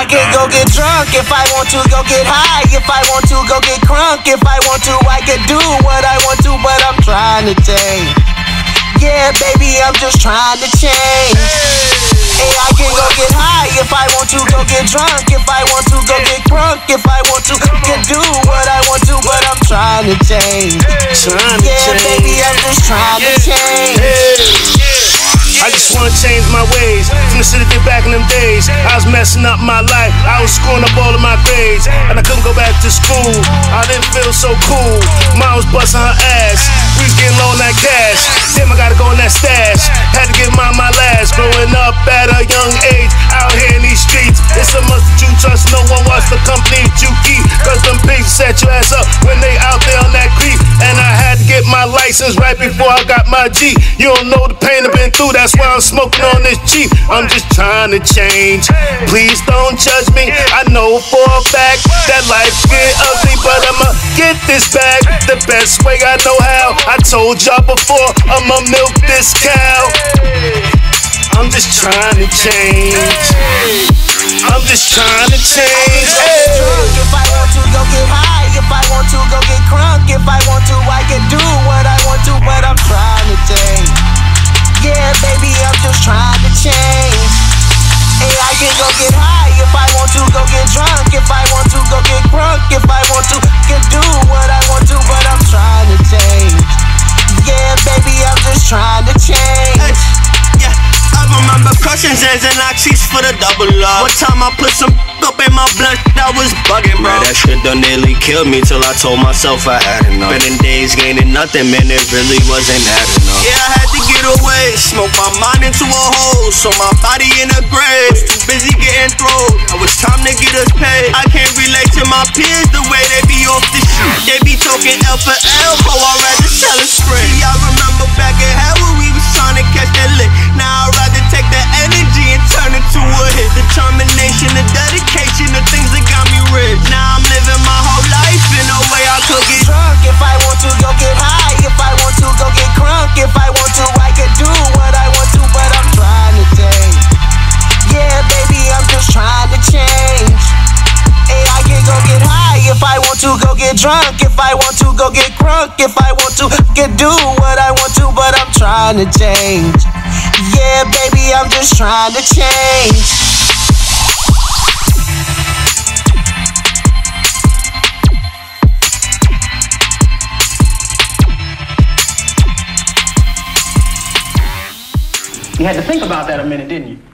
I can go get drunk if I want to, go get high if I want to, go get crunk if I want to. I can do what I want to, but I'm trying to change. Yeah, baby, I'm just trying to change. Hey, I can go get high if I want to, go get drunk if I want to, go get crunk if I want to, can do what I want to, but I'm trying to change. Yeah, baby, I'm just trying to change. I just wanna change my ways. The city get back in them days. I was messing up my life. I was screwing up all of my grades. And I couldn't go back to school. I didn't feel so cool. Mom was busting her ass. We was getting low on that cash. Damn, I gotta go in that stash. Had to give mom my last. Growing up at a young age. Out here in these streets. It's a must that you trust. No one wants the company that you keep. Cause them pigs set your ass up when they out there on that license right before I got my G. You don't know the pain I've been through, that's why I'm smoking on this cheap. I'm just trying to change. Please don't judge me. I know for a fact that life get ugly, but I'ma get this back the best way I know how. I told y'all before, I'ma milk this cow. I'm just trying to change. I'm just trying to change. Hey. if I want to, go get high if I want to, go get crunk if I want to. I can get high if I want to, go get drunk if I want to, go get crunk if I want to. Can do what I want to, but I'm trying to change. Yeah, baby, I'm just trying to change. I crushing Xans and oxys for the double up. One time I put some up in my blunt, that was bugging, bro. Man, that shit done nearly killed me till I told myself I had enough. Spending days gaining nothing, man, it really wasn't that enough. Yeah, I had to get away, smoke my mind into a hole, so my body in a grave. Was too busy getting thrown, now it's time to get us paid. I can't relate to my peers the way they be off the shit. They be talking L for elbow, I'd rather drunk if I want to, go get crunk if I want to. Can do what I want to, but I'm trying to change. Yeah, baby, I'm just trying to change. You had to think about that a minute, didn't you?